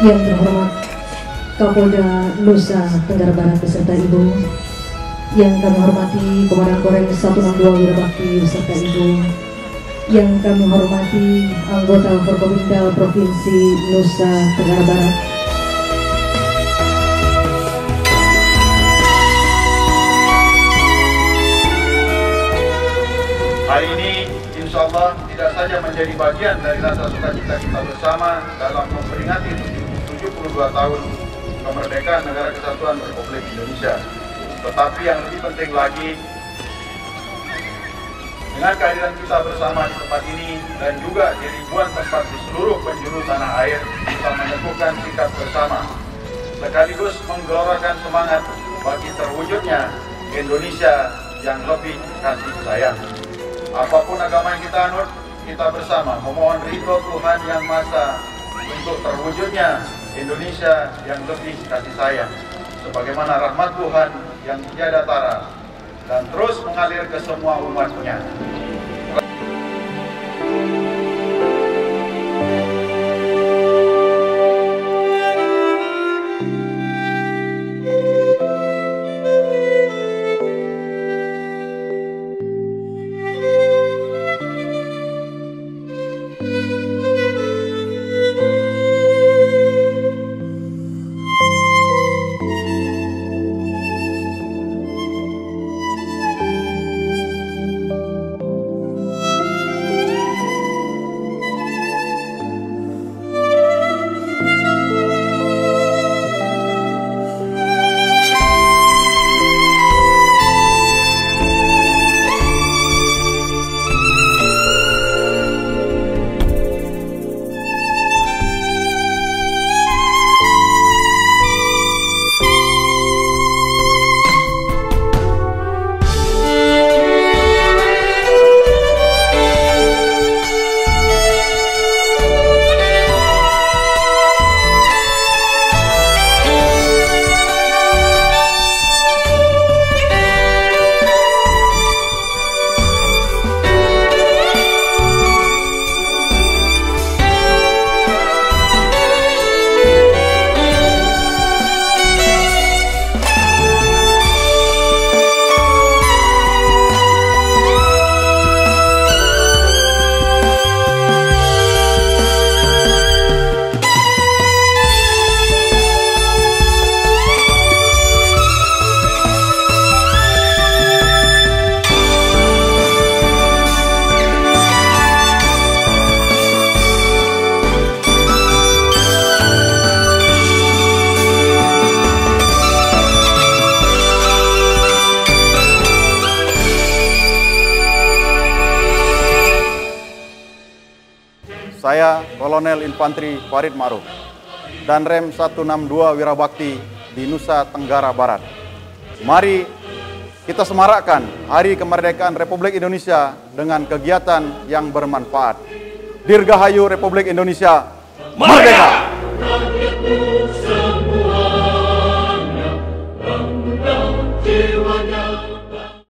Yang terhormat Kapolda Nusa Tenggara Barat beserta Ibu. Yang kami hormati Komandan Korem 162 Wirabakti beserta Ibu. Yang kami hormati anggota Forkopimda Provinsi Nusa Tenggara Barat. Hari ini insya Allah tidak saja menjadi bagian dari rasa sukacita kita bersama dalam memperingati 72 tahun kemerdekaan negara kesatuan Republik Indonesia. Tetapi yang lebih penting lagi, dengan kehadiran kita bersama di tempat ini dan juga di ribuan tempat di seluruh penjuru tanah air, kita menemukan sikap bersama sekaligus menggelorakan semangat bagi terwujudnya Indonesia yang lebih kasih sayang. Apa pun agama yang kita anut, kita bersama memohon ridho Tuhan yang Maha untuk terwujudnya Indonesia yang lebih kasih sayang. Sebagaimana rahmat Tuhan yang tiada tara dan terus mengalir ke semua umatnya. Saya Kolonel Infantri Farid Maruf dan Rem 162 Wirabakti di Nusa Tenggara Barat. Mari kita semarakkan Hari Kemerdekaan Republik Indonesia dengan kegiatan yang bermanfaat. Dirgahayu Republik Indonesia Merdeka!